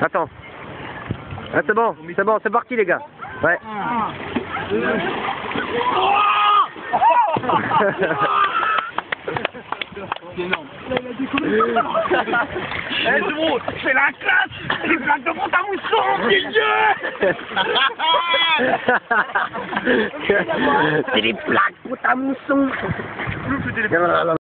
Attends. Ah, c'est bon, c'est bon, c'est parti les gars. Ouais. Eh, c'est énorme. C'est la classe Les plaques de monte à mousson, C'est les plaques pour à mousson.